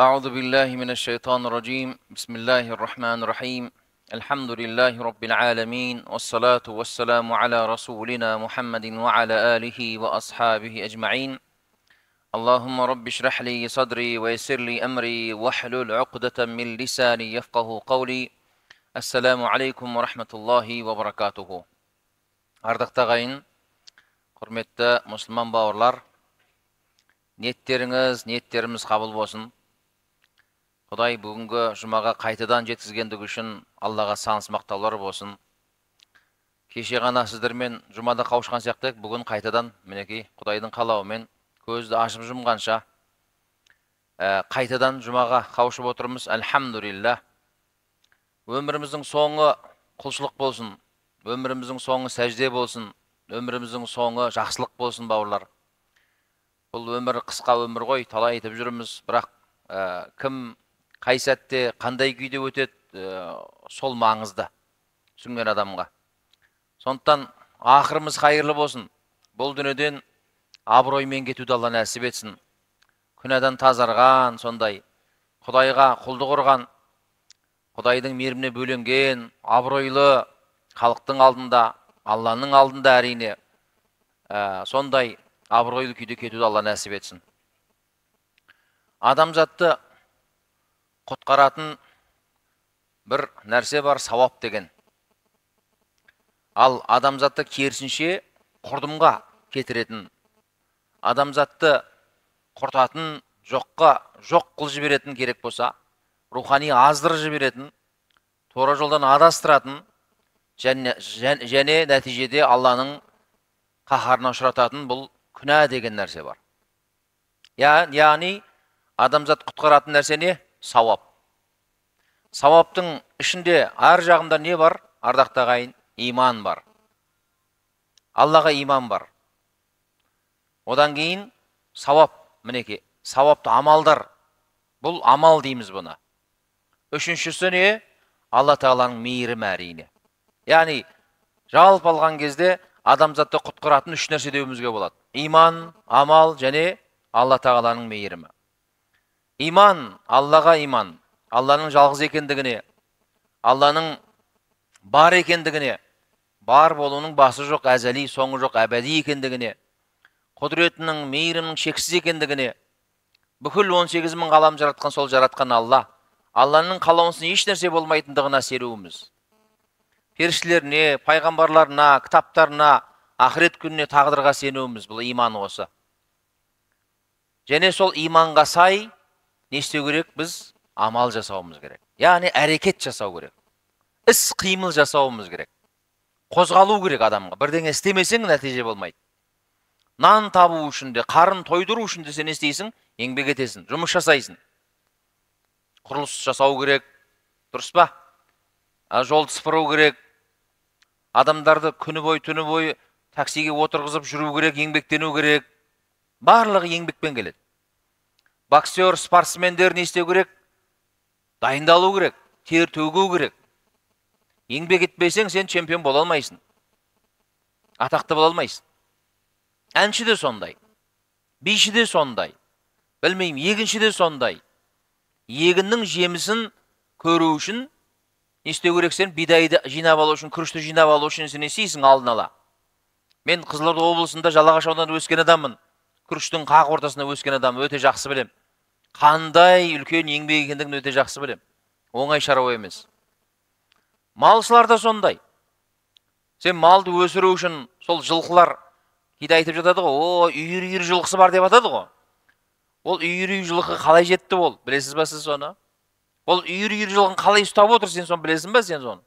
أعوذ بالله من الشيطان الرجيم. بسم الله الرحمن الرحيم. الحمد لله رب العالمين والصلاة والسلام على رسولنا محمد وعلى آله وأصحابه أجمعين. اللهم رب اشرح لي صدري ويسر لي أمري واحلل عقدة من لساني يفقه قولي. السلام عليكم ورحمة الله وبركاته. أردقتغين قرمت مسلمان باورلار Niyetleriniz, niyetlerimiz kabul بوسن Құдай бүгінгі жұмаға қайтадан жеткізгендігі үшін Аллаға сансыз мақтаулар болсын. Кеше ғана сіздермен жұмада қауышқан сияқты бүгін қайтадан мінекей Құдайдың қалауымен көзді ашып жұмғанша ә, қайтадан жұмаға қауышып отырмыз. Альхамдулилля. Өміріміздің соңы құлшылық болсын. Өміріміздің соңы сәжде болсын. Өміріміздің соңы жақсылық болсын, бауырлар. Бұл өмір қысқа өмір ғой, талай айтып жүрміз, бірақ ә, кім қай сәтте қандай күйде өтеді, ә, сол маңызды түсінген адамға. Сондықтан ақырымыз қайырлы болсын. Бұл дүниеден абыроймен кетуді Алла нәсіп етсін. Күнәдан тазарған, сондай Құдайға құлдық ұрған, Құдайдың мейіріміне бөленген, абыройлы халықтың алдында, Алланың алдында әрине ә, сондай абыройлы күйде кетуді Алла нәсіп етсін. Адамзатты құтқаратын бір нәрсе бар, сауап деген. Ал адамзатты керісінше құрдымға кетіретін, адамзатты құртатын, жоққа жоқ қыл жіберетін керек болса, рухани аздырып жіберетін, тура жолдан адастыратын және, және нәтижеде Алланың қаһарына ұшырататын бұл күнә деген нәрсе бар. Яғни адамзат құтқаратын нәрсе не? Сауап. Сауаптың ішінде ар жағында не бар? Ардақты ағайын, иман бар. Аллаға иман бар. Одан кейін сауап, мінеке, сауапты амалдар. Бұл амал дейміз бұны. Үшіншісі не? Алла тағаланың мейірімі әрине. Яғни жалпы алған кезде адамзатты құтқаратын үш нәрсе деуімізге болады. Иман, амал және Алла тағаланың мейірімі. Иман, Аллаға иман, Алланың жалғыз екендігіне, Алланың бар екендігіне, бар болуының басы жоқ, әзәли, соңы жоқ, әбәди екендігіне, құдіретінің, мейірімнің шексіз екендігіне, бүкіл 18 мың ғалам жаратқан сол жаратқан Алла, Алланың қалауынсыз еш нәрсе болмайтындығына серуіміз періштелеріне пайғамбарларына кітаптарына ақырет күніне тағдырға сенуіміз бұл иман осы және сол иманға сай не істеу керек біз амал жасауымыз керек яғни әрекет жасау керек іс қимыл жасауымыз керек қозғалу керек адамға бірдеңе істемесең нәтиже болмайды нан табу үшін де қарын тойдыру үшін де сен не істейсің еңбек етесің жұмыс жасайсың құрылыс жасау керек дұрыс па жолды сыпыру керек адамдарды күні бойы түні бойы таксиге отырғызып жүру керек еңбектену керек барлығы еңбекпен келеді боксер спортсмендер не істеу керек? Дайындалу керек тер төгу керек. Еңбек етпесең сен чемпион бола алмайсың. Атақты бола алмайсың. Әнші де сондай биші де сондай білмеймін егінші де сондай. Егіннің жемісін көру үшін не істеу керек? Сен бидайды жинап алу үшін күрішті жинап алу үшін сен не істейсің алдын ала. Мен қызылорда облысында жалағаш ауданында өскен адаммын. Күріштің қақ ортасында өскен адаммын өте жақсы білем. Қандай үлкен еңбек екендігін өте жақсы білем. оңай шаруа емес. Малшылар да сондай. Сен малды өсіру үшін сол жылқылар кейде айтып жатады ғой о үйір үйір жылқысы бар деп жатады ғой. Ол үйір үйір жылқы қалай жетті ол? Білесіз ба сіз соны? Ол үйір үйір жылқын қалай ұстап отыр сен соны білесің ба сен соны?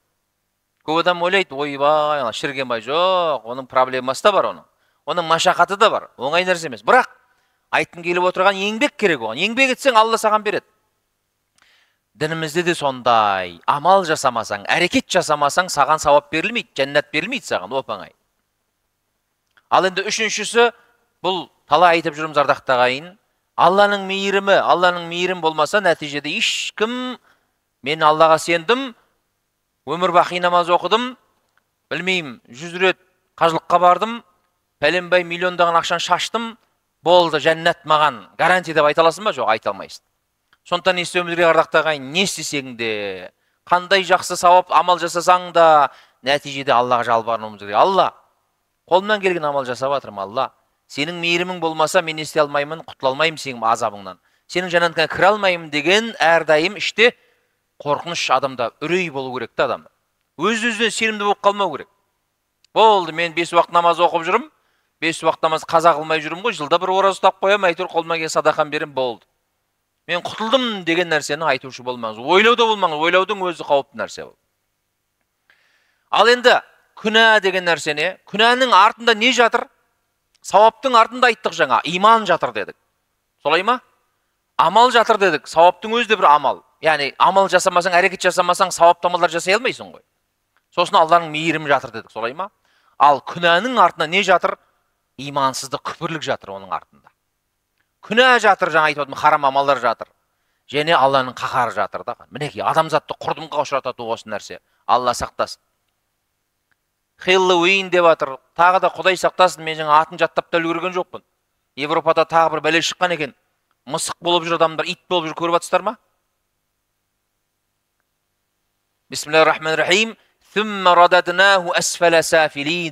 Көп адам ойлайды ойбай ана жоқ оның проблемасы да бар оның. Оның машақаты да бар оңай нәрсе емес. Бірақ айтқым келіп отырған еңбек керек оған. Еңбек етсең алла саған береді. Дінімізде де сондай. Амал жасамасаң әрекет жасамасаң саған сауап берілмейді жәннат берілмейді саған оп оңай ал енді үшіншісі бұл талай айтып жүрміз ардақты ағайын алланың мейірімі алланың мейірім болмаса нәтижеде ешкім мен аллаға сендім өмір бақи намаз оқыдым білмеймін жүз рет қажылыққа бардым пәленбай миллиондаған ақшаны шаштым болды жәннат маған. Гарантия деп айта аласың ба? Жоқ айта алмайсың. Сондықтан не істеуіміз керек ардақты ағайын не істесең де қандай жақсы сауап амал жасасаң да нәтижеде аллаға жалбарынуымыз керек. Алла қолымнан келген амал жасап жатырмын алла. Сенің мейірімің болмаса мен не істей алмаймын құтыла алмаймын сенің азабыңнан. Сенің жәннатыңа кіре алмаймын деген әрдайым іште қорқыныш адамда үрей болу керек та адамда. Өз өзіне сенімді болып қалмау керек. Болды мен бес уақыт намаз оқып жүрмін. Бес уақыт намаз қаза қылмай жүрмін ғой жылда бір ораза ұстап қоямын әйтеуір қолыма келген садақамды беремін болды. мен құтылдым деген нәрсені айтушы болмаңыз ойлауда болмаңыз ойлаудың өзі қауіпті нәрсе ол. ал енді күнә деген нәрсе не күнәнің артында не жатыр? сауаптың артында айттық жаңа иман жатыр дедік. солай ма? амал жатыр дедік сауаптың өзі де бір амал. яғни амал жасамасаң әрекет жасамасаң сауапты амалдар жасай алмайсың ғой. сосын алланың мейірімі жатыр дедік солай ма? ал күнәнің артында не жатыр? Имансыздық күпірлік жатыр оның артында. Күнә жатыр жаңа айтып отырмын харам амалдар жатыр. Және алланың қаһары жатыр да. Мінекей адамзатты құрдымға ұшыратады осы нәрсе. Алла сақтасын. Хэллоуин деп жатыр тағы да құдай сақтасын мен жаңа атын жаттап та үлгерген жоқпын. Европада тағы бір бәле шыққан екен. Мысық болып жүр адамдар ит болып жүр көріп жатсыздар ма? Бисмиллахи рахмани рахим.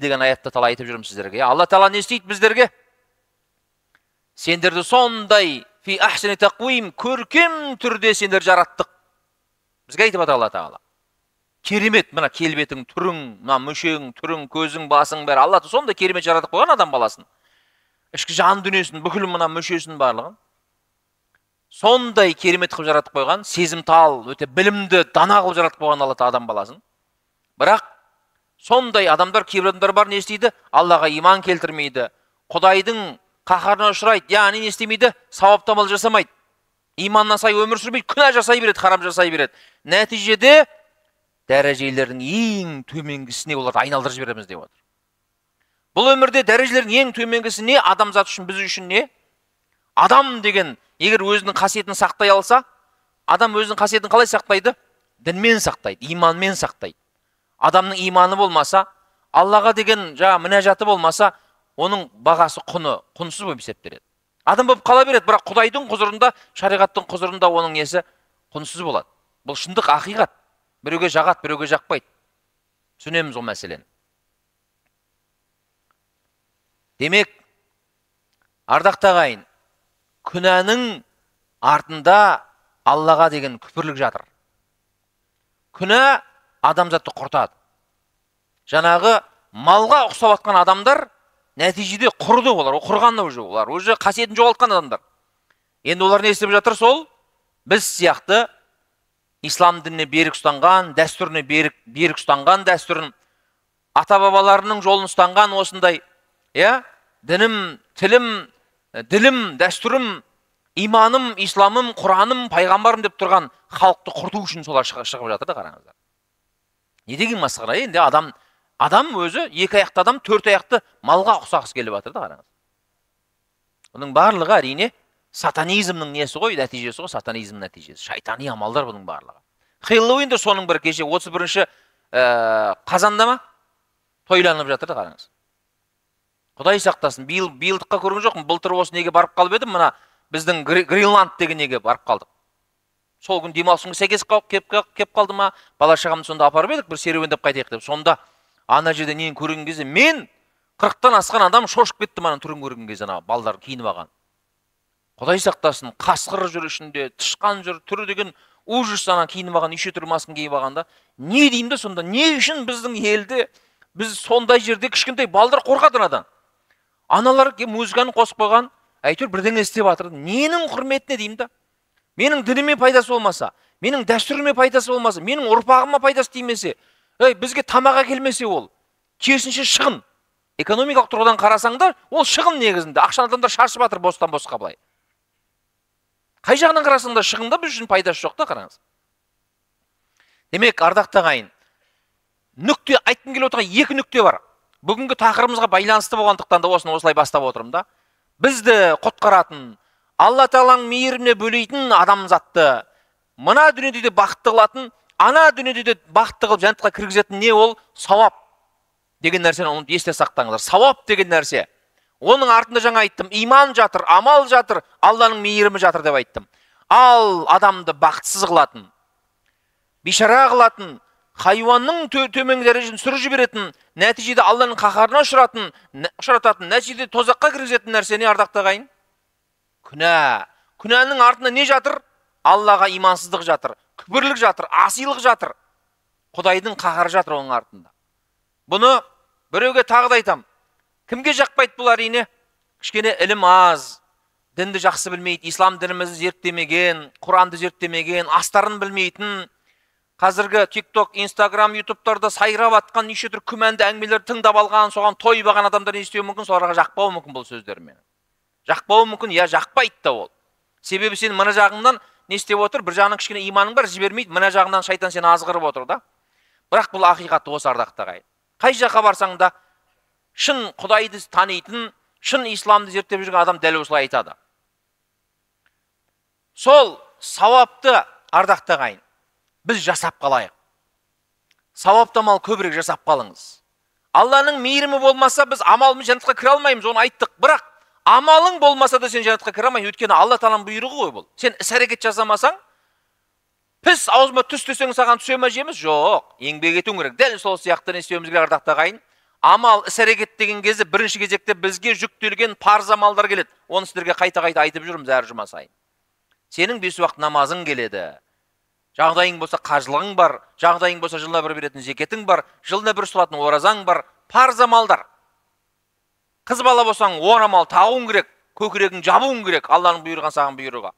Деген аятты талай айтып жүрмін сіздерге алла тағала не істейді біздерге сендерді сондай фи ахсани тақуим көркем түрде сендерді жараттық бізге айтып жатыр алла тағала керемет мына келбетің түрің мына мүшең түрің көзің басың бәрі алла сондай керемет жаратып қойған адам баласын ішкі жан дүниесін бүкіл мына мүшесін барлығын сондай керемет қылып жаратып қойған сезімтал өте білімді дана қылып жаратып қойған алла адам баласын бірақ сондай адамдар кейбір адамдар бар не істейді? Аллаға иман келтірмейді. Құдайдың қаһарына ұшырайды яғни не істемейді? Сауапты амал жасамайды. Иманына сай өмір сүрмейді күнә жасай береді харам жасай береді. Нәтижеде дәрежелердің ең төменгісіне оларды айналдырып жібереміз деп отыр. Бұл өмірде дәрежелердің ең төменгісі не? Адамзат үшін біз үшін не? Адам деген егер өзінің қасиетін сақтай алса адам өзінің қасиетін қалай сақтайды? Дінмен сақтайды иманмен сақтайды. Адамның иманы болмаса аллаға деген жаңағы мінәжаты болмаса оның бағасы құны құнсыз болып есептеледі. Адам болып қала береді бірақ құдайдың құзырында шариғаттың құзырында оның несі құнсыз болады. Бұл шындық ақиқат. Біреуге жағады біреуге жақпайды. Түсінеміз ол мәселені. Демек ардақты ағайын күнәнің артында аллаға деген күпірлік жатыр. Күнә адамзатты құртады. Жаңағы малға ұқсап жатқан адамдар нәтижеде құрды олар құрған уже олар уже қасиетін жоғалтқан адамдар. Енді олар не істеп жатыр сол? Біз сияқты ислам дініне берік ұстанған дәстүріне берік, берік ұстанған дәстүрін ата бабаларының жолын ұстанған осындай иә дінім тілім ділім дәстүрім иманым исламым құраным пайғамбарым деп тұрған халықты құрту үшін солар шығып жатыр да қараңыздар. Не деген масқара енді адам адам өзі екі аяқты адам төрт аяқты малға ұқсағысы келіп жатыр да қараңыз. Бұның барлығы әрине сатанизмнің несі ғой нәтижесі ғой сатанизм нәтижесі. Шайтани амалдар бұның барлығы. Хэллоуин де соның бірі кеше отыз бірінші ә, қазанда ма? Тойланып жатыр да қараңыз. Құдай сақтасын биыл биылдыққа көрген жоқпын. Былтыр осы неге барып қалып едім? Мына біздің гренланд деген неге барып қалдық? Сол күні демалыс күнге сәйкес келіп қалды ма? Бала шағамды сонда апарып едік бір серуендеп қайтайық деп. Сонда ана жерде нені көрген кезде мен қырықтан асқан адам шошып кеттім ана түрін көрген кезде ана балдар киініп алған. Құдай сақтасын қасқыр жүр ішінде тышқан жүр түрі деген ужас ана киініп алған неше түрлі масканы киіп алған да. Не деймін да сонда не үшін біздің елде біз сондай жерде кішкентай балдар қорқады анадан аналар музыканы қосып қойған әйтеуір бірдеңе істеп жатыр. Ненің құрметіне деймін да. Менің дініме пайдасы болмаса менің дәстүріме пайдасы болмаса менің ұрпағыма пайдасы тимесе ей бізге тамақ әкелмесе ол керісінше шығын экономикалық тұрғыдан қарасаңдар ол шығын негізінде ақшаны адамдар шашып жатыр бостан босқа былай қай жағынан қарасаң да шығын да біз үшін пайдасы жоқ та қараңыз демек ардақты ағайын нүкте айтқым келіп отырған екі нүкте бар бүгінгі тақырыбымызға байланысты болғандықтан да осыны осылай бастап отырмын да бізді құтқаратын алла тағаланың мейіріміне бөлейтін адамзатты мына дүниеде де бақытты қылатын ана дүниеде де бақытты қылып жәннатқа кіргізетін не ол? Сауап деген нәрсені ұмыт есте сақтаңыздар. Сауап деген нәрсе. Оның артында жаңа айттым иман жатыр амал жатыр алланың мейірімі жатыр деп айттым. Ал адамды бақытсыз қылатын бишара қылатын хайуанның төменгі дәрежесін түсіріп жіберетін нәтижеде алланың қаһарына ұшыратын ұшырататын нәтижеде тозаққа кіргізетін нәрсе не ардақты ағайын күнә. Күнәнің артында не жатыр? Аллаға имансыздық жатыр күпірлік жатыр асилық жатыр. Құдайдың қаһары жатыр оның артында. Бұны біреуге тағы да айтамын кімге жақпайды бұл әрине кішкене ілім аз. Дінді жақсы білмейді ислам дінімізді зерттемеген құранды зерттемеген астарын білмейтін. Қазіргі тик ток инстаграм ютубтарда сайрап жатқан неше түрлі күмәнді әңгімелерді тыңдап алған соған тойып алған адамдар не істеуі мүмкін соларға жақпауы мүмкін бұл сөздер менің жақпауы мүмкін иә жақпайды да ол. Себебі сен мына жағыңнан не істеп отыр бір жағынан кішкене иманың бар жібермейді мына жағынан шайтан сені азғырып отыр да. Бірақ бұл ақиқат осы ардақты ағайын қай жаққа барсаң да шын құдайды танитын шын исламды зерттеп жүрген адам дәл осылай айтады. Сол сауапты ардақты ағайын біз жасап қалайық. Сауапты амал көбірек жасап қалыңыз. Алланың мейірімі болмаса біз амалмен жәннатқа кіре алмаймыз оны айттық. Бірақ амалың болмаса да сен жәннатқа кіре алмайсың өйткені алла тағаланың бұйрығы ғой бұл. Сен іс әрекет жасамасаң піс аузыма түс десең саған түсе ма жеміс жоқ. Еңбек етуің керек. Дәл сол сияқты не істеуіміз керек ардақты ағайын амал іс әрекет деген кезде бірінші кезекте бізге жүктелген парыз амалдар келеді. Оны сіздерге қайта қайта айтып жүрміз әр жұма сайын. Сенің бес уақыт намазың келеді. Жағдайың болса қажылығың бар. Жағдайың болса жылына бір беретін зекетің бар. Жылына бір ұсталатын оразаң бар. Парыз амалдар. Қыз бала болсаң орамал тағуың керек көкірегін жабуың керек алланың бұйырған саған бұйрығы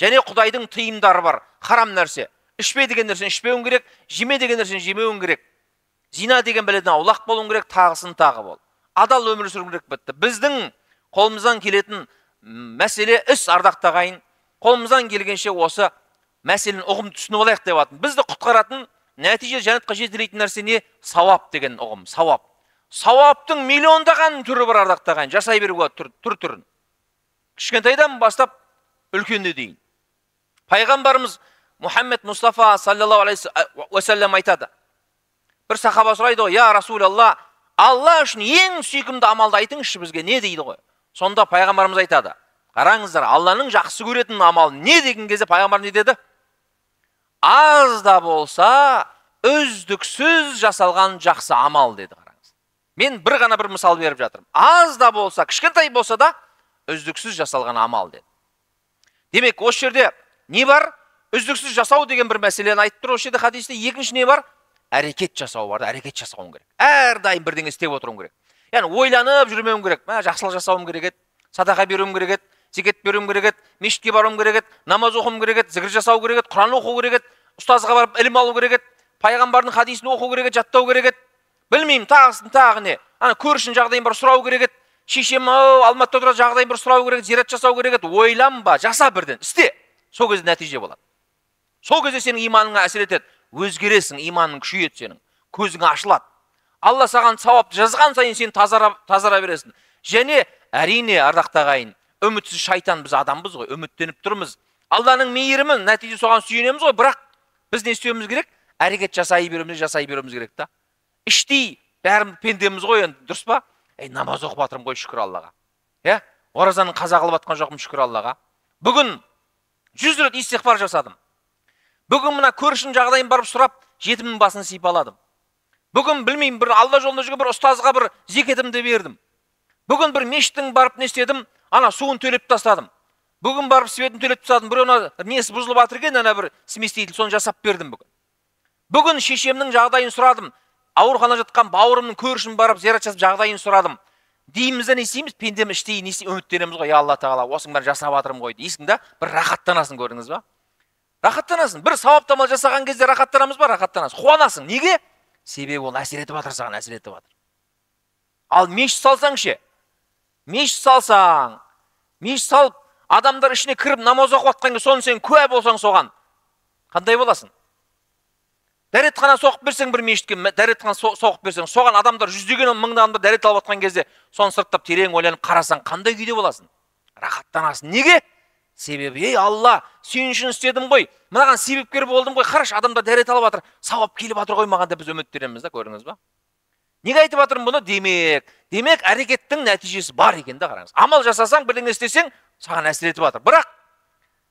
және құдайдың тыйымдары бар харам нәрсе. Ішпе деген нәрсені ішпеуің керек жеме деген нәрсені жемеуің керек. Зина деген бәледен аулақ болуың керек тағысын тағы бол. Адал өмір сүруің керек бітті. Біздің қолымыздан келетін мәселе іс ардақты ағайын. Қолымыздан келгенше осы мәселені ұғымды түсініп алайық деп жатырмын бізді құтқаратын нәтиже жәннатқа жетелейтін нәрсе не? Сауап деген ұғым сауап. Сауаптың миллиондаған түрі бар ардақты ағайын жасай беруге болады түр, түрін. Кішкентайдан бастап үлкенге дейін. Пайғамбарымыз мұхаммед мұстафа саллаллаху алейхи уассалам айтады. Бір сахаба сұрайды ғой я расулалла алла үшін ең сүйкімді амалды айтыңызшы бізге не дейді ғой? Сонда пайғамбарымыз айтады. Қараңыздар алланың жақсы көретін амалы не деген кезде пайғамбар не деді? Аз да болса үздіксіз жасалған жақсы амал деді. Мен бір ғана бір мысал беріп жатырмын. аз да болса кішкентай болса да үздіксіз жасалған амал деді. Демек осы жерде не бар? үздіксіз жасау деген бір мәселені айтып тұр. Осы жерде хадисте екінші не бар? әрекет жасау бар әрекет жасауың керек. Әрдайым бірдеңе істеп отыруың керек. Яғни ойланып жүрмеуің керек. Мә жақсылық жасауым керек еді садақа беруім керек еді зекет беруім керек еді мешітке баруым керек еді намаз оқуым керек еді зікір жасау керек еді құран оқу керек еді ұстазға барып ілім алу керек еді пайғамбардың хадисін оқу керек еді жаттау керек еді. Білмеймін тағысын тағы не ана көршінің жағдайын бір сұрау керек еді. Шешем ау алматыда тұрады жағдайын бір сұрау керек еді зират жасау керек еді ойланба жаса бірден істе. Сол кезде нәтиже болады. Сол кезде сенің иманыңа әсер етеді. Өзгересің иманың күшейеді сенің. Көзің ашылады. Алла саған сауапты жазған сайын сен тазара, тазара бересің. Және әрине ардақты ағайын үмітсіз шайтан біз адамбыз ғой үміттеніп тұрмыз. Алланың мейірімі нәтиже соған сүйенеміз ғой. Бірақ біз не істеуіміз керек? Әрекет жасай беруіміз жасай беруіміз керек та. Іштей бәріміз пендеміз ғой енді дұрыс па ей намаз оқып жатырмын ғой шүкір аллаға иә оразаны қаза қылып жатқан жоқпын шүкір аллаға бүгін жүз рет истиғфар жасадым бүгін мына көршінің жағдайын барып сұрап жетімнің басын сипаладым бүгін білмеймін бір алла жолында жүрген бір ұстазға бір зекетімді бердім бүгін бір мешіттің барып не істедім ана суын төлеп тастадым бүгін барып светін төлеп тастадым біреу ана несі бұзылып жатыр екен ана бір сместитель соны жасап бердім бүгін бүгін шешемнің жағдайын сұрадым ауруханада жатқан бауырымның көршін барып зиярат жасап жағдайын сұрадым. Дейміз да не істейміз пендем іштей не үміттенеміз ғой. Я алла тағала осының бәрін жасап жатырмын ғой дейсің да бір рахаттанасың көрдіңіз ба? Рахаттанасың. Бір сауапты амал жасаған кезде рахаттанамыз ба? Рахаттанасың. Қуанасың. Неге? Себебі ол әсер етіп жатыр саған әсер етіп жатыр. Ал мешіт салсаң ше мешіт салсаң мешіт салып адамдар ішіне кіріп намаз оқып жатқан кезде соны сен куә болсаң соған қандай боласың? Дәретхана соғып берсең бір мешітке дәретхана соғып берсең соған адамдар жүздеген мыңдаған адамдар дәрет алып жатқан кезде соны сырттап терең ойланып қарасаң қандай күйде боласың? Рахаттанасың. Неге? Себебі ей алла сен үшін істедім ғой мынаған себепкер болдым ғой қарашы адамдар дәрет алып жатыр сауап келіп жатыр ғой маған деп біз үміттенеміз да көрдіңіз ба? Неге айтып жатырмын бұны? Демек демек әрекеттің нәтижесі бар екен да қараңыз. Амал жасасаң бірдеңе істесең саған әсер етіп жатыр. Бірақ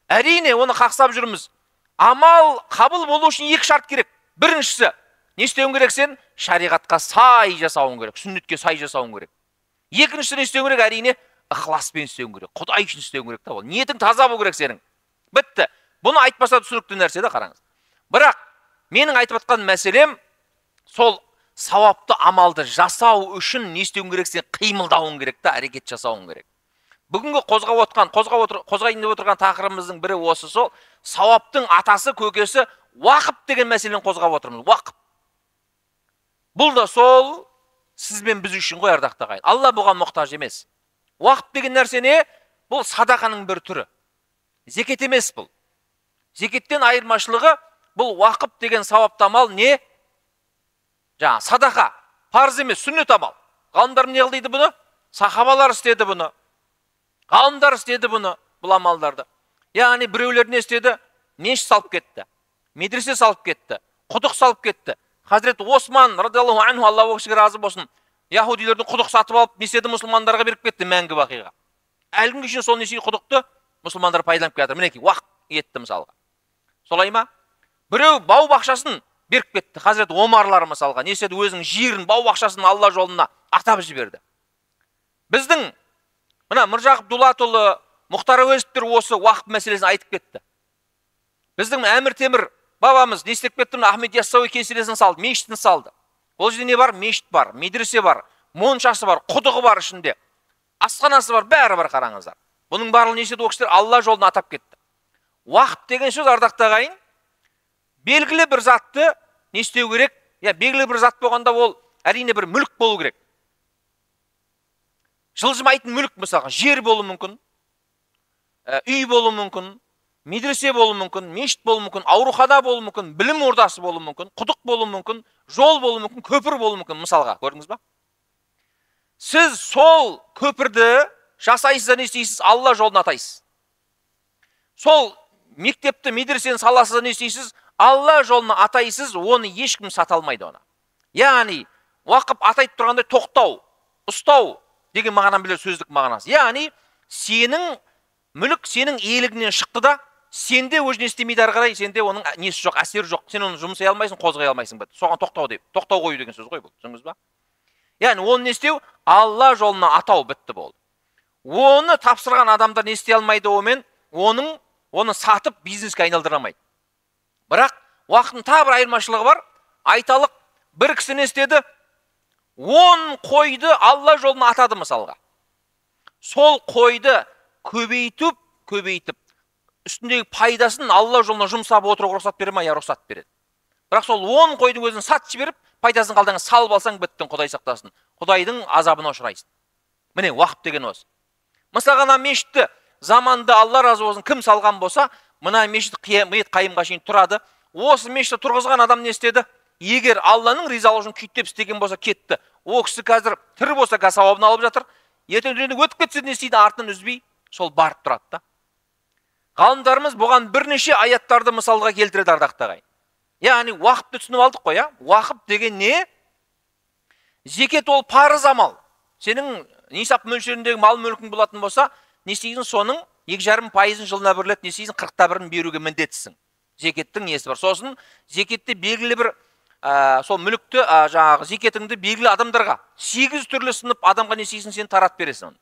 әрине оны қақсап жүрміз. Амал қабыл болу үшін екі шарт керек. Біріншісі не істеуің керек сен? Шариғатқа сай жасауың керек сүннетке сай жасауың керек. Екіншісі не істеуің керек? Әрине ықыласпен істеуің керек құдай үшін істеуің керек та ол. Ниетің таза болу керек сенің. Бітті. Бұны айтпаса түсінікті нәрсе да қараңыз. Бірақ менің айтып жатқан мәселем сол сауапты амалды жасау үшін не істеуің керек сен? Қимылдауың керек та әрекет жасауың керек. Бүгінгі қозғап отқан қозғап отыр қозғайын деп отырған тақырыбымыздың бірі осы сол сауаптың атасы көкесі уақып деген мәселені қозғап отырмыз. Уақып бұл да сол сіз бен біз үшін ғой ардақты ағайын алла бұған мұқтаж емес. Уақып деген нәрсе не? Бұл садақаның бір түрі. Зекет емес бұл. Зекеттен айырмашылығы бұл уақып деген сауапты амал не? Жаңа садақа. Парыз емес сүннет амал. Ғалымдар не қылды бұны? Сахабалар істеді бұны. Ғалымдар істеді бұны бұл амалдарды яғни біреулер не істеді мешіт салып кетті медресе салып кетті құдық салып кетті хазірет осман радиаллаху анху алла ол кісіге разы болсын яхудилердің құдық сатып алып не істеді мұсылмандарға беріп кетті мәңгі бақиға әлі күнге шейін сол неше құдықты мұсылмандар пайдаланып келе жатыр мінекей уақыт етті мысалға солай ма біреу бау бақшасын беріп кетті хазірет омарлар мысалға не істеді өзінің жерін бау бақшасын алла жолына атап жіберді біздің мына міржақып дулатұлы мұхтар әуезовтер осы уақыт мәселесін айтып кетті. Біздің әмір темір бабамыз не істеп кетті мына ахмет яссауи кесенесін салды мешітін салды. Ол жерде не бар? Мешіт бар медресе бар моншасы бар құдығы бар ішінде. Асханасы бар бәрі бар қараңыздар. Бұның барлығы не істеді? Ол кісілер алла жолын атап кетті. Уақыт деген сөз ардақты ағайын белгілі бір затты не істеу керек? Иә белгілі бір зат болғанда ол әрине бір мүлік болу керек. Жылжымайтын мүлік мысалға жер болуы мүмкін ә, үй болуы мүмкін медресе болуы мүмкін мешіт болуы мүмкін аурухана болуы мүмкін білім ордасы болуы мүмкін құдық болуы мүмкін жол болуы мүмкін көпір болуы мүмкін мысалға. Көрдіңіз ба? Сіз сол көпірді жасайсыз да не істейсіз? Алла жолын атайсыз. Сол мектепті медресені саласыз да не істейсіз? Алла жолын атайсыз оны ешкім сата алмайды оны. Яғни уақып атайтып тұрғандай тоқтау ұстау деген мағынаны білер сөздік мағынасы. Яғни сенің мүлік сенің иелігіңнен шықты да сенде уже не істемейді ары қарай сенде оның несі жоқ әсері жоқ. Сен оны жұмсай алмайсың қозғай алмайсың соған тоқтау деп. Тоқтау қою деген сөз ғой бұл. Түсіндіңіз ба? Яғни оны не істеу? Алла жолына атау бітті болды. Оны тапсырған адамдар не істей алмайды онымен оның оны сатып бизнеске айналдыра алмайды. Бірақ уақыттың тағы бір айырмашылығы бар. Айталық бір кісі не істеді? Он қойды алла жолына атады мысалға. Сол қойды көбейтіп көбейтіп үстіндегі пайдасын алла жолына жұмсап отыруға рұқсат бере ма? Иә рұқсат береді. Бірақ сол он қойдың өзін сатып жіберіп пайдасын қалдыңа салып алсаң біттің құдай сақтасын. Құдайдың азабына ұшырайсың. Міне уақыт деген осы. Мысалға ана мешітті заманында алла разы болсын кім салған болса мына мешіт қиямет қайымға шейін тұрады. Осы мешітті тұрғызған адам не істеді? Егер алланың ризалығы үшін күйттеп істеген болса кетті. Ол кісі қазір тірі болса қазір сауабын алып жатыр. Ертең дүниеден өтіп кетсе не істейді артынан үзбей сол барып тұрады да. Ғалымдарымыз бұған бірнеше аяттарды мысалға келтіреді ардақты ағайын яғни уақытты түсініп алдық қой иә уақыт деген не? Зекет ол парыз амал. Сенің нисап мөлшеріндегі мал мүлкің болатын болса не істейсің соның екі жарым пайызын жылына бір рет не істейсің қырықта бірін беруге міндеттісің. Зекеттің несі бар? Сосын зекетте белгілі бір ә, сол мүлікті ә, жаңағы зекетіңді белгілі адамдарға сегіз түрлі сынып адамға не істейсің сен таратып бересің оны.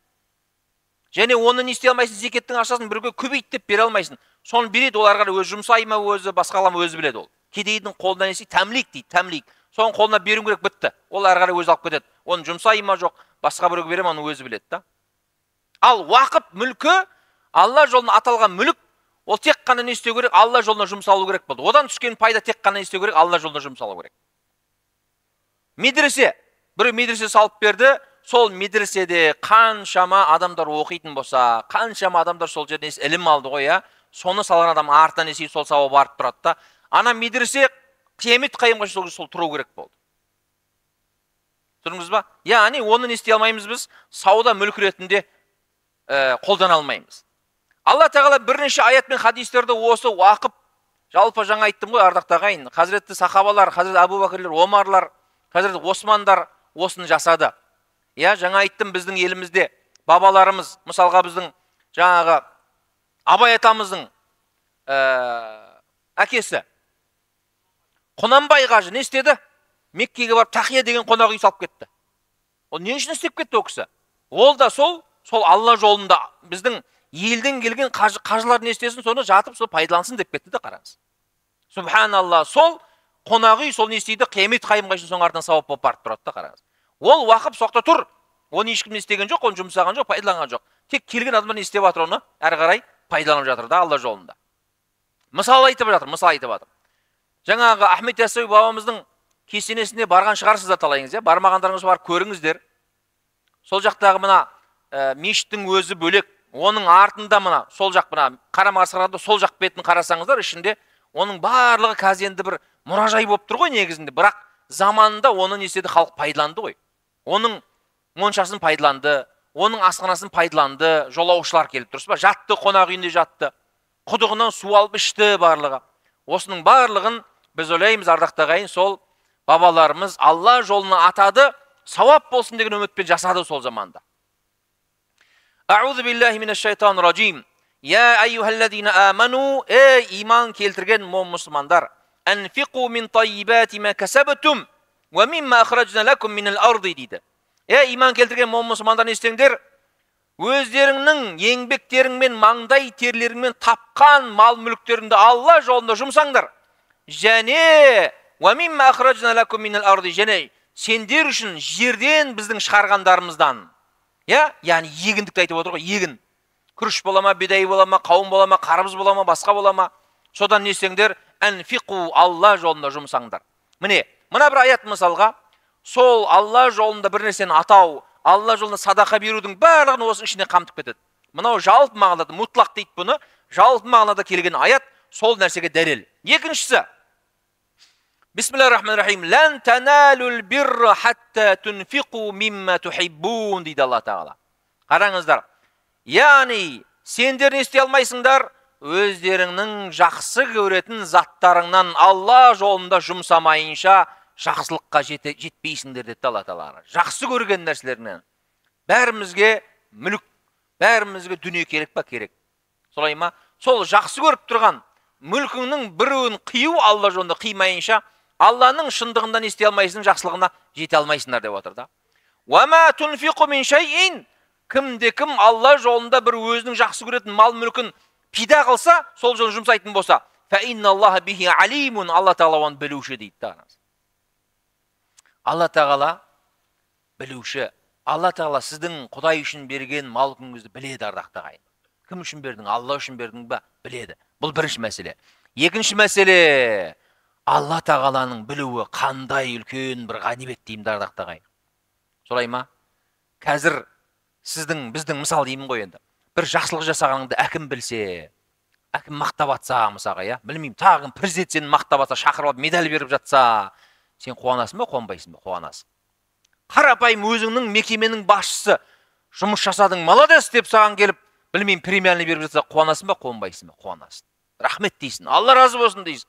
Және оны не істей алмайсың зекеттің ақшасын біреуге көбейт деп бере алмайсың. Соны береді ол ары қарай өзі жұмсай ма өзі басқа ма өзі біледі ол. Кедейдің қолына не істейді тәмлик дейді тәмлик. Соның қолына беру керек бітті. Ол ары қарай өзі алып кетеді. Оны жұмсай ма жоқ басқа біреуге бере ма оны өзі біледі да. Ал уақыт мүлкі алла жолына аталған мүлік ол тек қана не істеу керек? Алла жолына жұмсалу керек болды. Одан түскен пайда тек қана не істеу керек? Алла жолына жұмсалу керек. Медресе. Біреу медресе салып берді. Сол медреседе қаншама адамдар оқитын болса қаншама адамдар сол жерден ілім алды ғой иә? Соны салған адам артынан не сол сауап барып тұрады да. Ана медресе қиямет қайымға сол, сол тұру керек болды. Түсіндіңіз ба? Яғни оны не істей алмаймыз біз? Сауда мүлік ретінде ә, қолдана алмаймыз. Алла тағала бірнеше аят пен хадистерді осы уақып жалпы жаңа айттым ғой ардақты ағайын хазіретті сахабалар хазірет әбу бәкірлер омарлар хазірет османдар осыны жасады. Иә жаңа айттым біздің елімізде бабаларымыз мысалға біздің жаңағы абай атамыздың әкесі. Құнанбай қажы не істеді? Меккеге барып тақия деген қонақ үй салып кетті. Ол не үшін істеп кетті ол кісі? Ол да сол сол алла жолында біздің елден келген қажы, қажылар не істесін соны жатып сол пайдалансын деп кетті да қараңыз. Субханалла сол қонақ үй сол не істейді? Қиямет қайымға шейін соның артынан сауап болып барып тұрады да қараңыз. Ол уақып соқта тұр. Оны ешкім не істеген жоқ оны жұмсаған жоқ пайдаланған жоқ. Тек келген адамдар не істеп жатыр оны? Әрі қарай пайдаланып жатыр да алла жолында. Мысал айтып жатыр мысал айтып жатыр. Жаңағы ахмет яссауи бабамыздың кесенесіне барған шығарсыздар талайыңыз иә? Бармағандарыңыз барып көріңіздер. Сол жақтағы мына ә, мешіттің өзі бөлек. Оның артында мына сол жақ мына қарама қарсы қарағанда сол жақ бетін қарасаңыздар ішінде оның барлығы қазір енді бір мұражай болып тұр ғой негізінде. Бірақ заманында оны не істеді халық пайдаланды ғой. Оның моншасын пайдаланды оның асханасын пайдаланды жолаушылар келіп дұрыс па жатты қонақ үйінде жатты. Құдығынан су алып ішті барлығы. Осының барлығын біз ойлаймыз ардақты ағайын сол бабаларымыз алла жолына атады сауап болсын деген үмітпен жасады сол заманда. Аузу биллахи минаш шайтанир ражим я айюхаллазина аману ей иман келтірген момын мұсылмандар анфиқу мин тайибати ма касабтум ва мимма ахраджна лакум минал арди дейді ей иман келтірген момын мұсылмандар не істеңдер өздеріңнің еңбектеріңмен маңдай терлеріңмен тапқан мал мүліктеріңді алла жолында жұмсаңдар және және сендер үшін жерден біздің шығарғандарымыздан иә яғни егіндікті айтып отыр ғой егін күріш бола ма бидай бола ма қауын бола ма қарбыз бола ма басқа бола ма содан не істеңдер әнфиқу алла жолында жұмсаңдар міне мына бір аят мысалға сол алла жолында бір нәрсені атау алла жолында садақа берудің барлығын осының ішіне қамтып кетеді мынау жалпы мағынада мұтлақ дейді бұны жалпы мағынада келген аят сол нәрсеге дәлел екіншісі бисмилля рахман рахим лән таналул бирра хатта тунфиқу мимма тухиббун дейді алла тағала қараңыздар яғни сендер не істей алмайсыңдар өздеріңнің жақсы көретін заттарыңнан алла жолында жұмсамайынша жақсылыққа жетпейсіңдер деді алла тағала жақсы көрген нәрселерінен бәрімізге мүлік бәрімізге дүние керек па керек солай ма сол жақсы көріп тұрған мүлкіңнің біреуін қию алла жолында қимайынша алланың шындығында не істей алмайсың жақсылығына жете алмайсыңдар деп отыр да. Кімде кім алла жолында бір өзінің жақсы көретін мал мүлкін пида қылса сол жолын жұмсайтын болса алла тағала оны білуші дейді да алла тағала білуші. Алла тағала сіздің құдай үшін берген мал күніңізді біледі ардақты ағайын кім үшін бердің? Алла үшін бердің ба? Біледі. Бұл бірінші мәселе. Екінші мәселе. Алла тағаланың білуі қандай үлкен бір ғанибет деймін да ардақты ағайын солай ма? Қазір сіздің біздің мысал деймін ғой енді. бір жақсылық жасағаныңды әкім білсе әкім мақтап жатса мысалға иә? Білмеймін тағы президент сені мақтап жатса шақырып алып медаль беріп жатса сен қуанасың ба қуанбайсың ба? Қуанасың. Қарапайым өзіңнің мекеменің басшысы жұмыс жасадың молодец деп саған келіп білмеймін премияны беріп жатса қуанасың ба қуанбайсың ба? Қуанасың. Рахмет дейсің алла разы болсын дейсің.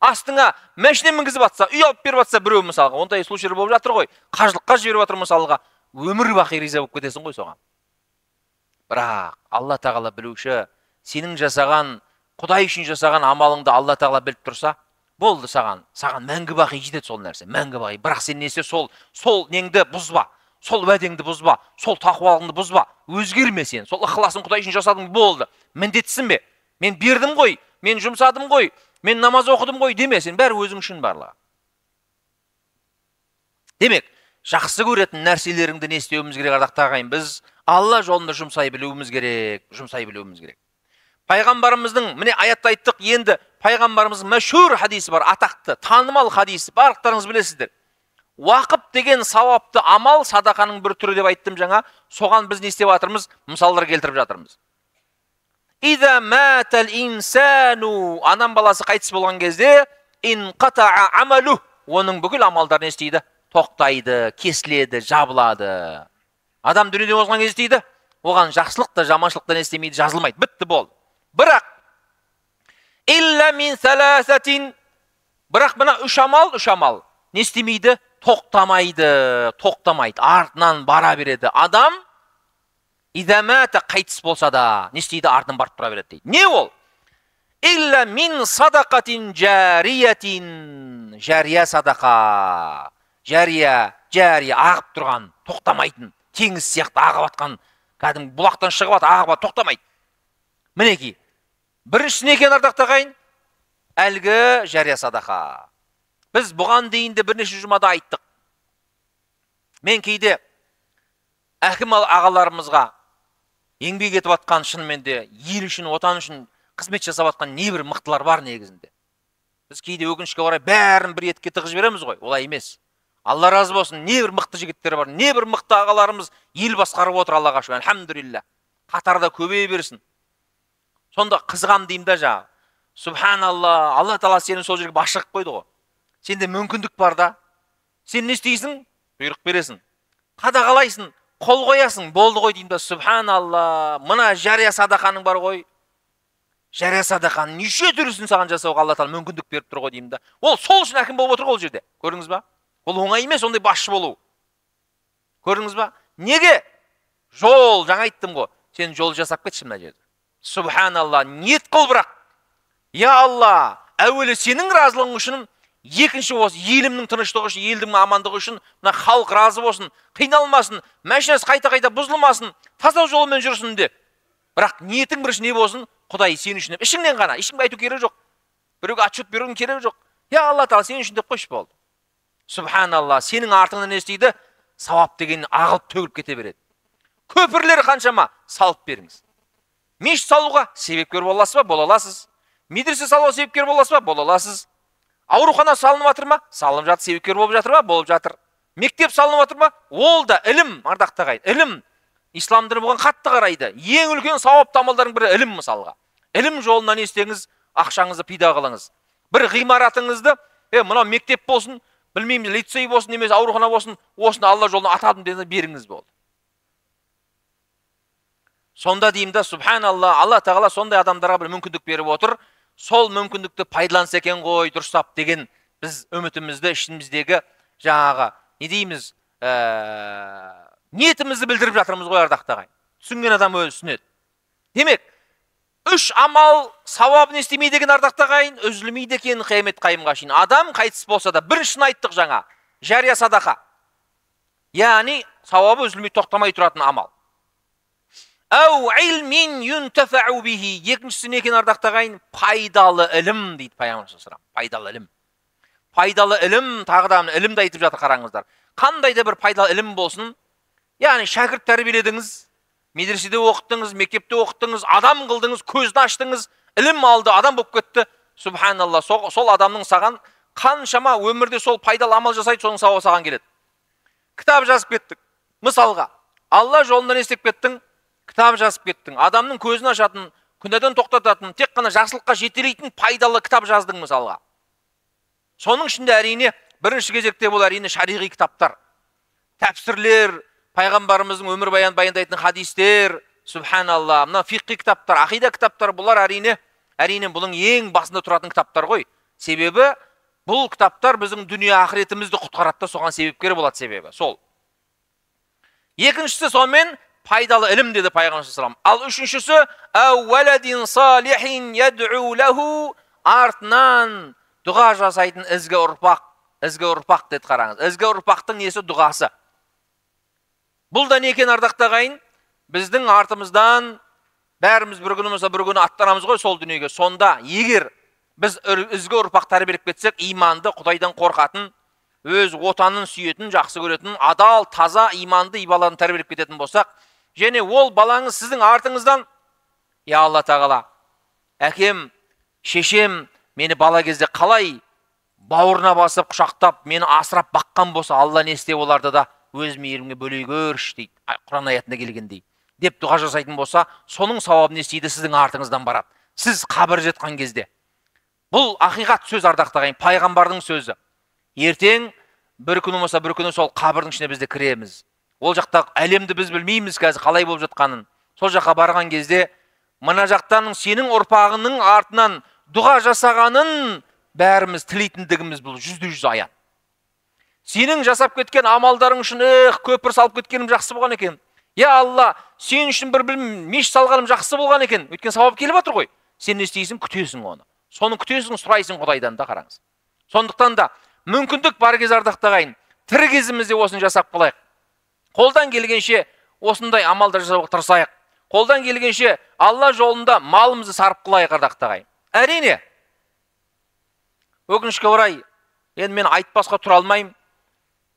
Астыңа машина мінгізіп жатса үй алып беріп жатса біреу мысалға ондай случайлар болып жатыр ғой. Қажылыққа жіберіп жатыр мысалға өмір бақи риза болып кетесің ғой соған. Бірақ алла тағала білуші сенің жасаған құдай үшін жасаған амалыңды алла тағала біліп тұрса болды саған. Саған мәңгі бақи жетеді сол нәрсе мәңгі бақи. Бірақ сен не істе сол сол неңді бұзба сол уәдеңді бұзба сол тақуалығыңды бұзба өзгерме сен. Сол ықыласың құдай үшін жасадың болды. Міндеттісің бе? Мен бердім ғой. Мен жұмсадым ғой мен намаз оқыдым ғой деме сен бәрі өзің үшін барлығы демек жақсы көретін нәрселеріңді не істеуіміз керек ардақты ағайын біз алла жолында жұмсай білуіміз керек жұмсай білуіміз керек. Пайғамбарымыздың міне аятта айттық енді пайғамбарымыздың мәшһүр хадисі бар атақты танымал хадисі. Барлықтарыңыз білесіздер. Уақып деген сауапты амал садақаның бір түрі деп айттым жаңа. Соған біз не істеп жатырмыз? Мысалдар келтіріп жатырмыз. Инсану адам баласы қайтыс болған кезде амалу оның бүкіл амалдары не істейді тоқтайды кесіледі жабылады адам дүниеден озған кезде істейді оған жақсылық та жаманшылық та не істемейді жазылмайды бітті болды бірақ бірақ мына үш амал үш амал не істемейді тоқтамайды тоқтамайды артынан бара береді адам идамата қайтыс болса да не істейді артынан барып тұра береді дейді. Не ол? Илля мин садақатин жариятин. Жария садақа. Жария жария ағып тұрған тоқтамайтын теңіз сияқты ағып жатқан кәдімгі бұлақтан шығып жатыр ағып тоқтамайды. Мінекей біріншісі не екен ардақты ағайын әлгі жария садақа. Біз бұған дейін де бірнеше жұмада айттық. Мен кейде әкім ағаларымызға еңбек етіп жатқан шынымен де ел үшін отан үшін қызмет жасап жатқан небір мықтылар бар негізінде. Біз кейде өкінішке орай бәрін бір етке тығып жібереміз ғой олай емес. Алла разы болсын небір мықты жігіттер бар небір мықты ағаларымыз ел басқарып отыр аллаға шүкір альхамдулилля қатарда көбейе берсін. Сонда қызғам деймін да жаңағы. Субханалла алла тағала сені сол жерге бас шығып қойды ғой. Сенде мүмкіндік бар да. Сен не істейсің? Бұйрық бересің. Қадағалайсың. Қол қоясың болды ғой деймін да субханалла мына жария садақаның бар ғой. Жария садақаның неше түрлісін саған жасауға алла тағала мүмкіндік беріп тұр ғой деймін да. Ол сол үшін әкім болып отыр ғой ол жерде. Көрдіңіз ба? Ол оңай емес ондай басшы болу. Көрдіңіз ба? Неге? Жол жаңа айттым ғой. Сен жол жасап кетші мына жерде. Субханалла ниет қыл бірақ. Я алла әуелі сенің разылығың үшін екінші осы елімнің тыныштығы үшін елдің амандығы үшін мына халық разы болсын қиналмасын машинасы қайта қайта бұзылмасын таза жолмен жүрсін деп бірақ ниетің бірінші не болсын? Құдай сен үшін деп. Ішіңнен ғана. Ешкімге айту керек жоқ. Біреуге отчет берудің керегі жоқ. Я алла тағала сен үшін деп қойшы болды. Субханалла сенің артыңнан не істейді? Сауап деген ағылып төгіліп кете береді. Көпірлер қаншама? Салып беріңіз. Мешіт салуға себепкер бола аласыз ба? Бола аласыз. Медресе салуға себепкер бола аласыз ба? Бола аласыз. Аурухана салынып жатыр ма? Салынып жатыр себепкер болып жатыр ма? Болып жатыр. Мектеп салынып жатыр ма? Ол да ілім ардақты ағайын ілім. Ислам бұған қатты қарайды. Ең үлкен сауапты амалдардың бірі ілім мысалға. Ілім жолына не істеңіз? Ақшаңызды пида қылыңыз. Бір ғимаратыңызды е мынау мектеп болсын білмеймін лицей болсын немесе аурухана болсын осыны алла жолына атадым деді беріңіз болды. Сонда деймін да субханалла алла тағала сондай адамдарға бір мүмкіндік беріп отыр. Сол мүмкіндікті пайдаланса екен ғой дұрыстап деген біз үмітімізді ішіміздегі жаңағы не дейміз ә, ниетімізді білдіріп жатырмыз ғой ардақты ағайын түсінген адам өзі түсінеді демек үш амал сауабын естемейді екен ардақты ағайын үзілмейді екен қиямет қайымға шейін. Адам қайтыс болса да біріншісін айттық жаңа жария садақа. Яғни сауабы үзілмей тоқтамай тұратын амал. Әу илмин юнтафау бихи екіншісі не екен ардақты ағайын пайдалы ілім дейді пайғамбар пайдалы ілім пайдалы ілім тағы да ілімді айтып жатыр қараңыздар қандай да бір пайдалы ілім болсын яғни шәкірт тәрбиеледіңіз медреседе оқыттыңыз мектепте оқыттыңыз адам қылдыңыз көзді аштыңыз ілім алды адам болып кетті субханалла сол адамның саған қаншама өмірде сол пайдалы амал жасайды соның сауабы саған келеді кітап жазып кеттік мысалға алла жолында не істеп кеттің кітап жазып кеттің адамның көзін ашатын күнәдан тоқтататын тек қана жақсылыққа жетелейтін пайдалы кітап жаздың мысалға. Соның ішінде әрине бірінші кезекте бұл әрине шариғи кітаптар. Тәпсірлер пайғамбарымыздың өмірбаянын баяндайтын хадистер субханалла мына фиқи кітаптар ақида кітаптар бұлар әрине әрине бұның ең басында тұратын кітаптар ғой. Себебі бұл кітаптар біздің дүние ақыретімізді құтқарады да соған себепкер болады себебі сол. Екіншісі сонымен пайдалы ілім деді пайғамбар ал үшіншісі артынан дұға жасайтын ізгі ұрпақ ізгі ұрпақ деді қараңыз ізгі ұрпақтың несі дұғасы бұл да не екен ардақты ағайын біздің артымыздан бәріміз бір күні болса бір күні аттанамыз ғой сол дүниеге сонда егер біз ізгі ұрпақ тәрбиелеп кетсек иманды құдайдан қорқатын өз отанын сүйетін жақсы көретін адал таза иманды ибаларын тәрбиелеп кететін болсақ және ол балаңыз сіздің артыңыздан я алла тағала әкем шешем мені бала кезде қалай бауырына басып құшақтап мені асырап баққан болса алла не істеп оларды да өз мейірімге бөлей көрші дейді құран аятында келгендей. Деп дұға жасайтын болса соның сауабын не сіздің артыңыздан барады. Сіз қабір жатқан кезде. Бұл ақиқат сөз ардақты ағайын пайғамбардың сөзі. Ертең бір күні болса бір күні сол қабірдің ішіне біз де кіреміз. Ол жақта әлемді біз білмейміз қазір қалай болып жатқанын. Сол жаққа барған кезде мына жақтаның сенің ұрпағының артынан дұға жасағанын бәріміз тілейтіндігіміз бұл жүзде жүз аян сенің жасап кеткен амалдарың үшін эх көпір салып кеткенім жақсы болған екен я алла сен үшін бір білмеймін мешіт салғаным жақсы болған екен өйткені сауап келіп жатыр ғой. Сен не істейсің? Күтесің оны соны күтесің сұрайсың құдайдан да қараңыз. Сондықтан да мүмкіндік бар кез ардақты ағайын тірі кезімізде осыны жасап қалайық. Қолдан келгенше осындай амалдар жасауға тырысайық. Қолдан келгенше алла жолында малымызды сарып қылайық ардақты ағайын әрине өкінішке орай енді мен айтпасқа тұра алмаймын.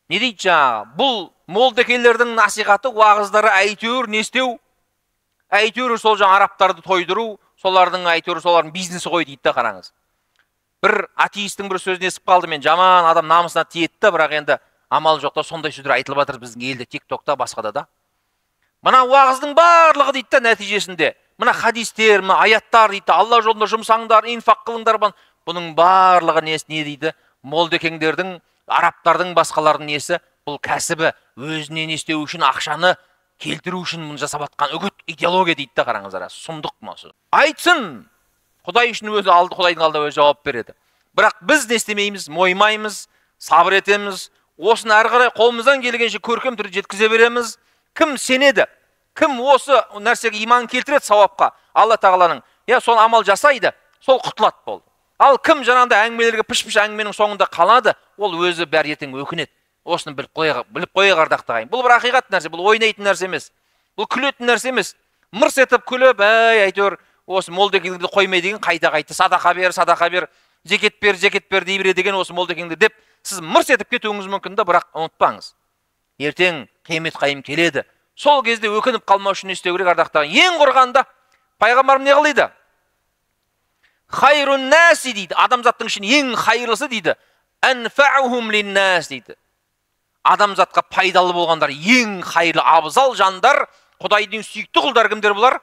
Не дейді жаңағы? Бұл молдекелердің насихаты уағыздары әйтеуір не істеу әйтеуір сол жаңа арабтарды тойдыру солардың әйтеуір солардың бизнесі ғой дейді да қараңыз. Бір атеисттің бір сөзін естіп қалдым мен жаман адам намысына тиеді да бірақ енді амал жоқ та сондай сөздер айтылып жатыр біздің елде тик токта басқада да. Мына уағыздың барлығы дейді да нәтижесінде. Мына хадистер мына аяттар дейді алла жолында жұмсаңдар инфақ қылыңдар бұның барлығы несі не дейді? Молдекеңдердің арабтардың басқалардың несі? Бұл кәсібі өзіне не істеу үшін ақшаны келтіру үшін мұны жасап жатқан үгіт идеология дейді да қараңыздар сұмдық мынау айтсын! Құдай үшін өзі алды құдайдың алдында өзі жауап береді. Бірақ біз не істемейміз? Мойымаймыз сабыр етеміз осыны әрі қарай қолымыздан келгенше көркем түрде жеткізе береміз. Кім сенеді? Кім осы нәрсеге иман келтіреді сауапқа? Алла тағаланың иә сол амал жасайды сол құтылады болды. Ал кім жаңағыдай әңгімелерге піш піш әңгіменің соңында қалады ол өзі бәрі ертең өкінеді. Осыны біліп қояйық біліп қояйық ардақты ағайын бұл бір ақиқат нәрсе бұл ойнайтын нәрсе емес бұл күлетін нәрсе емес. Мырс етіп күліп әй әйтеуір осы молдекеңдерді қоймай деген қайта қайта садақа бер садақа бер зекет бер зекет бер дей береді екен осы молдекеңдер деп сіз мырс етіп кетуіңіз мүмкін да бірақ ұмытпаңыз. Ертең қиямет қайым келеді. Сол кезде өкініп қалмау үшін не істеу керек? Ардақты ең құрғанда пайғамбарым не қылды хайрун нәси дейді. Адамзаттың ішінде ең хайырлысы дейді. Дейді. Адамзатқа пайдалы болғандар ең хайырлы абзал жандар құдайдың сүйікті құлдары кімдер бұлар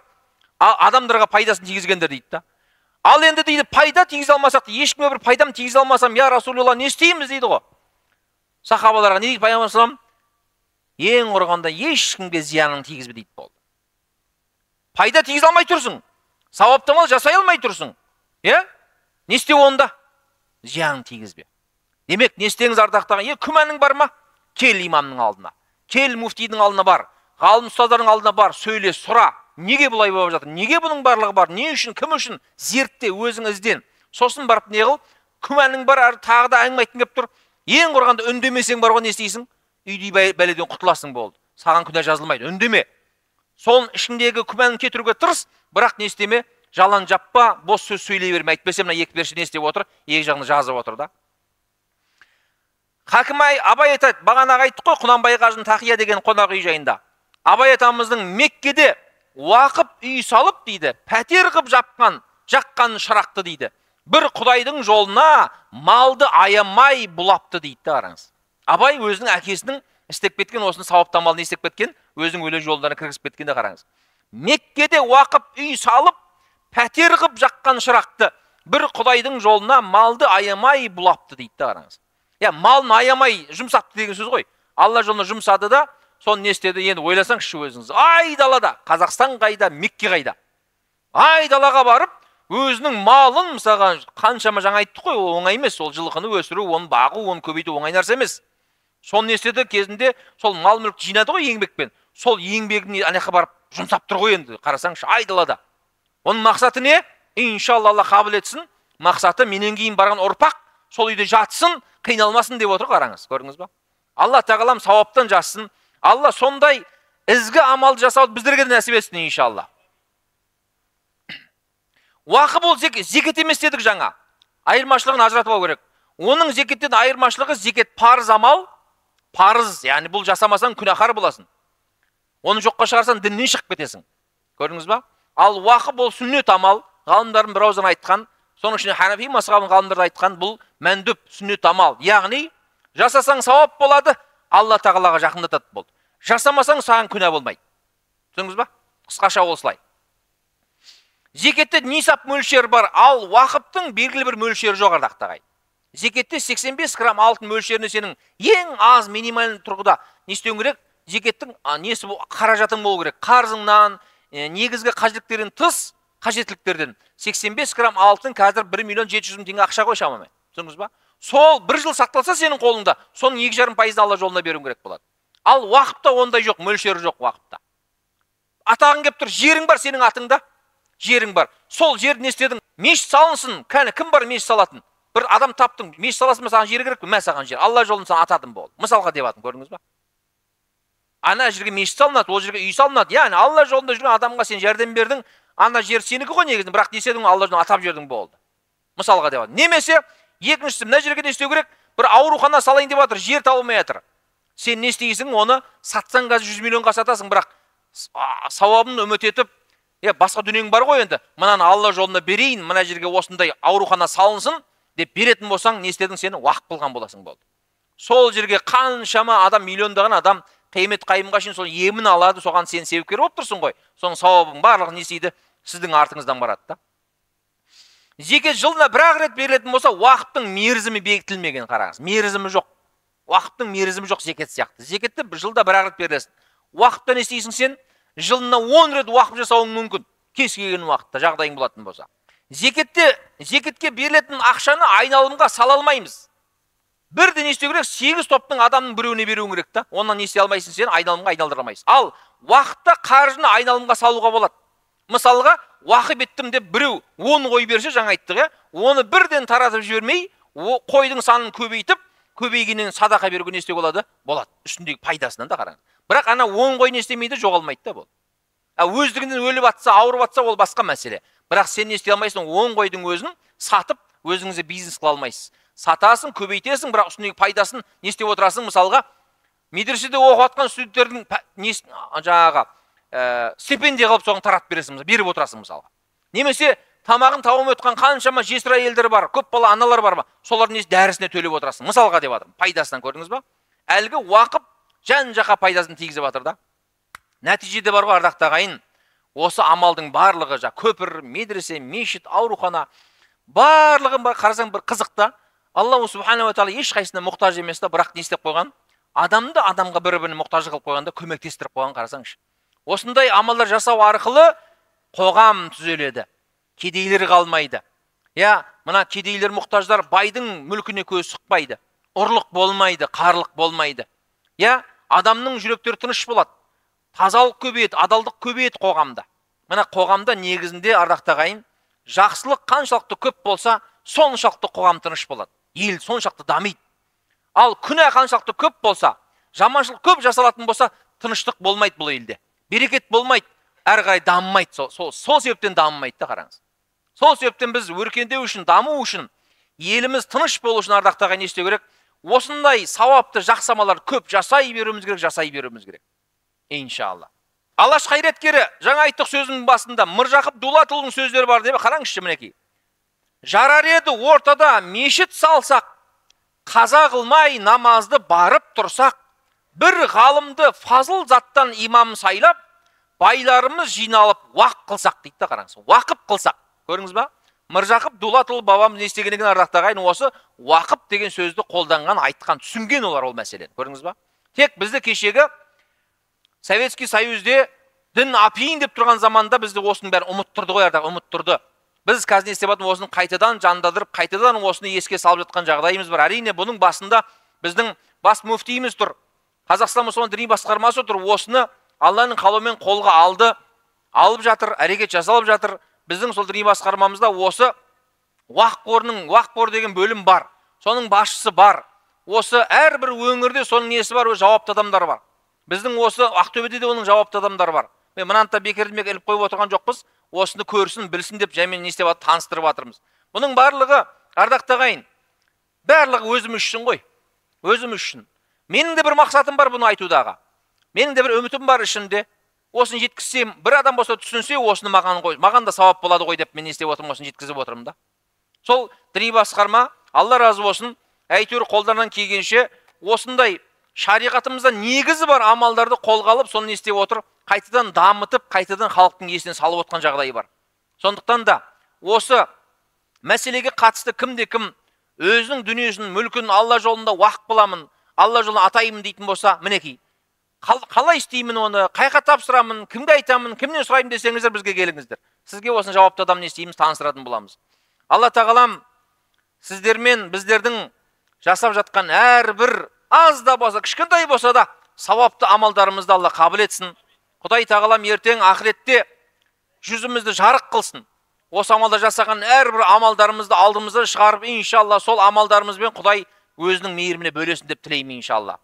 адамдарға пайдасын тигізгендер дейді да. Ал енді дейді пайда тигізе алмасақ ешкімге бір пайдам тигізе алмасам я расулалла не істейміз? дейді ғой. Сахабаларға не дейді пайғамбар ең құрығанда ешкімге зиянын тигізбе дейді болды. Пайда тигізе алмай тұрсың сауапты амал жасай алмай тұрсың иә? Не істеу онда? Зиянын тигізбе. Демек не істеңіз ардақтаған? Е күмәнің бар ма? Кел имамның алдына. Кел муфтидің алдына бар. Ғалым ұстаздардың алдына бар сөйле сұра. Неге бұлай болып жатыр неге бұның барлығы бар не үшін кім үшін зертте өзің ізден сосын барып не қыл? Күмәнің бар әрі тағы да әңгіме айтқың келіп тұр. Ең құрғанда үндемесең бар ғой не істейсің? Үйдей бәледен құтыласың болды. Саған күнә жазылмайды үндеме. Соның ішіңдегі күмәнін кетіруге тырыс бірақ не істеме? Жалан жаппа бос сөз сөйлей берме. Әйтпесе мына екі періште не істеп отыр? Екі жағында жазып отыр да. Хакім абай айтады бағанағы айттық қой құнанбай қажының тақия деген қонақ үй жайында. Абай атамыздың меккеде уақып үй салып дейді пәтер қып жапқан жаққан шырақты дейді. Бір құдайдың жолына малды аямай бұлапты дейді да қараңыз абай өзінің әкесінің істеп кеткен осыны сауапты амалын не істеп кеткен өзінің өлең жолдарына кіргізіп кеткен де қараңыз. Меккеде уақып үй салып пәтер қып жаққан шырақты бір құдайдың жолына малды аямай бұлапты дейді да қараңыз иә малын аямай жұмсапты деген сөз ғой. Алла жолына жұмсады да соны не істеді енді ойласаңызшы өзіңіз. Айдалада қазақстан қайда мекке қайда? Айдалаға барып өзінің малын мысалға қаншама жаңа айттық қой ол оңай емес. Ол жылқыны өсіру оны бағу оны көбейту оңай нәрсе емес. Соны не істеді? Кезінде сол мал мүлікті жинады ғой еңбекпен. Сол еңбегін ана жаққа барып жұмсап тұр ғой енді. Қарасаңшы айдалада оның мақсаты не? Иншалла алла қабыл етсін. Мақсаты менен кейін барған ұрпақ сол үйде жатсын қиналмасын деп отыр қараңыз. Көрдіңіз ба? Алла тағалам сауаптан жазсын алла сондай ізгі амалды жасауды біздерге де нәсіп етсін иншалла уақы бұл зекет емес дедік жаңа айырмашылығын ажыратып алу керек оның зекеттен айырмашылығы зекет парыз амал парыз яғни бұл жасамасаң күнәһар боласың оны жоққа шығарсаң діннен шығып кетесің көрдіңіз ба ал уақы бұл сүннет амал ғалымдардың бір ауыздан айтқан соның ішінде ханафи мазхабының ғалымдары айтқан бұл мәндүп сүннет амал яғни жасасаң сауап болады алла тағалаға жақындатады болды. Жасамасаң саған күнә болмайды. түсіндіңіз ба? Қысқаша осылай. Зекетте нисап мөлшері бар ал уақыптың белгілі бір мөлшері жоқ ардақты ағайын зекетте 85 грамм алтын мөлшеріне сенің ең аз минимальный тұрғыда не істеуің керек? Зекеттің несі қаражатың болу керек. Қарызыңнан Э, негізгі қажеттіліктерден тыс қажеттіліктерден. 85 грамм алтын қазір 1 миллион 700 мың теңге ақша ғой шамамен түсіндіңіз ба? Сол бір жыл сақталса сенің қолыңда соның екі жарым пайызын алла жолына беруің керек болады. Ал уақытта ондай жоқ мөлшері жоқ уақытта атағың келіп тұр жерің бар сенің атыңда. Жерің бар. Сол жерді не істедің? Мешіт салынсын. Кәне кім бар мешіт салатын? Бір адам таптың. Мешіт саласың ба саған жер керек пе? Мә саған жер. Алла жолын саған атадым бол мысалға деп жатырмын көрдіңіз ба? Ана жерге мешіт салынады ол жерге үй салынады. Яғни алла жолында жүрген адамға сен жәрдем бердің. Ана жер сенікі ғой негізі бірақ не істедің? Алла жолын атап жібердің болды. Мысалға деп немесе екіншісі мына жерге не істеу керек? бір аурухана салайын деп жатыр жер табылмай жатыр. Сен не істейсің оны сатсаң қазір жүз миллионға сатасың бірақ сауабын үміт етіп е басқа дүниең бар ғой енді мынаны алла жолында берейін мына жерге осындай аурухана салынсын деп беретін болсаң не істедің сен уақыт қылған боласың болды. Сол жерге қаншама адам миллиондаған адам қиямет қайымға шейін сол емін алады соған сен себепкер болып тұрсың ғой. Соның сауабың барлығы не істейді? Сіздің артыңыздан барады да. Зекет жылына бір ақ рет берілетін болса уақыттың мерзімі бекітілмеген қараңыз. Мерзімі жоқ. Уақыттың мерзімі жоқ зекет сияқты. Зекетті жылда бір ақ рет берілесің. Уақытта не істейсің сен? Жылына он рет уақып жасауың мүмкін. Кез келген уақытта жағдайың болатын болса. Зекетте зекетке берілетін ақшаны айналымға сала алмаймыз. Бірден не істеу керек? Сегіз топтың адамның біреуіне беруің керек та. Онан не істей алмайсың сен? Айналымға айналдыра алмайсың. Ал уақытта қаржыны айналымға салуға болады. Мысалға уақып еттім деп біреу он қой берсе жаңа айттық иә? Оны бірден таратып жібермей қойдың санын көбейтіп көбейгеннен садақа беруге не істеуге болады? Болады. Үстіндегі пайдасынан да қараңыз. Бірақ ана он қой не істемейді жоғалмайды да бұл. Өздігінен өліп жатса ауырып жатса ол басқа мәселе. Бірақ сен не істей алмайсың? Он қойдың өзін сатып өзіңізге бизнес қыла алмайсыз. Сатасың көбейтесің бірақ үстіндегі пайдасын не істеп отырасың? Мысалға медреседе оқып жатқан студенттердің жаңағы ә, стипендия қылып соған таратып бересің беріп отырасың мысалға немесе тамағын тауып отқан қаншама жесір әйелдер бар көп бала аналар бар ма солардың несі дәрісіне төлеп отырасың мысалға деп жатырмын пайдасынан көрдіңіз ба? Әлгі уақып жан жаққа пайдасын тигізіп жатыр да. Нәтижеде бар ғой ардақты ағайын. Осы амалдың барлығы жаңағы көпір медресе мешіт аурухана барлығын қарасаң бір қызық та. Аллаху субханала тағала ешқайсысына мұқтаж емес та бірақ не істеп қойған? Адамды адамға бір біріне мұқтаж қылып қойғанда көмектестіріп қойған қарасаңшы. Осындай амалдар жасау арқылы қоғам түзеледі кедейлер қалмайды. Иә мына кедейлер мұқтаждар байдың мүлкіне көз сұқпайды. Ұрлық болмайды қарлық болмайды. Иә адамның жүректері тыныш болады. Тазалық көбейеді адалдық көбейеді қоғамда. Мына қоғамда негізінде ардақты ағайын жақсылық қаншалықты көп болса соншалықты қоғам тыныш болады. Ел соншалықты дамиды. Ал күнә қаншалықты көп болса жаманшылық көп жасалатын болса тыныштық болмайды бұл елде. Берекет болмайды. Әрі қарай дамымайды сол, сол, сол себептен дамымайды да қараңыз. Сол себептен біз өркендеу үшін даму үшін еліміз тыныш болу үшін ардақты ағайын не істеу керек? Осындай сауапты жақсы көп жасай беруіміз керек жасай беруіміз керек. Иншалла. Алаш қайраткері жаңа айттық сөзінің басында мыржақып дулатұлының сөздері бар деп қараңызшы мінекей. Жарар еді ортада мешіт салсақ қаза қылмай намазды барып тұрсақ бір ғалымды фазыл заттан имам сайлап байларымыз жиналып уақ қылсақ дейді да қараңыз уақып қылсақ көрдіңіз ба мыржақып дулатұлы бабамыз не істеген екен ардақты ағайын осы уақып деген сөзді қолданған айтқан түсінген олар ол мәселені көрдіңіз ба тек бізді кешегі советский союзде дін апиын деп тұрған заманда бізді осының бәрін ұмыттырды ғой ұмыттырды біз қазір не істеп осыны қайтадан жандандырып қайтадан осыны еске салып жатқан жағдайымыз бар әрине бұның басында біздің бас мүфтиіміз тұр қазақстан мұсылман діни басқармасы тұр осыны алланың қалауымен қолға алды алып жатыр әрекет жасалып жатыр. Біздің сол діни басқармамызда осы уақ қорының уақ қор деген бөлім бар соның басшысы бар. Осы әрбір өңірде соның несі бар? Жауапты адамдар бар. Біздің осы ақтөбеде де оның жауапты адамдары бар. Мен мынаны да бекерден іліп қойып отырған жоқпыз. Осыны көрсін білсін деп жаймен не істеп таныстырып жатырмыз бұның барлығы ардақты ағайын барлығы өзіміз үшін ғой. Өзіміз үшін. Менің де бір мақсатым бар бұны айтудағы. Менің де бір үмітім бар ішімде. Осыны жеткізсем бір адам болса түсінсе осыны маған ғой маған да сауап болады ғой деп мен не істеп отырмын осыны жеткізіп отырмын да. Сол діни басқарма алла разы болсын әйтеуір қолдарынан келгенше осындай шариғатымызда негізі бар амалдарды қолға алып соны не істеп отыр? Қайтадан дамытып қайтадан халықтың есіне салып отқан жағдайы бар. Сондықтан да осы мәселеге қатысты кімде кім өзінің дүниесін мүлкін алла жолында уақып қыламын алла жолына атаймын дейтін болса мінекей қалай істеймін оны жаққа тапсырамын кімге айтамын кімнен сұраймын десеңіздер бізге келіңіздер. Сізге осыны жауапты адам не істейміз таныстыратын боламыз. Алла тағалам сіздермен біздердің жасап жатқан әрбір аз да болса кішкентай болса да сауапты амалдарымызды алла қабыл етсін. Құдай тағалам ертең ақыретте жүзімізді жарық қылсын. Осы амалда жасаған әрбір амалдарымызды алдымыздан шығарып иншалла сол амалдарымызбен құдай өзінің мейіріміне бөлесін деп тілеймін иншалла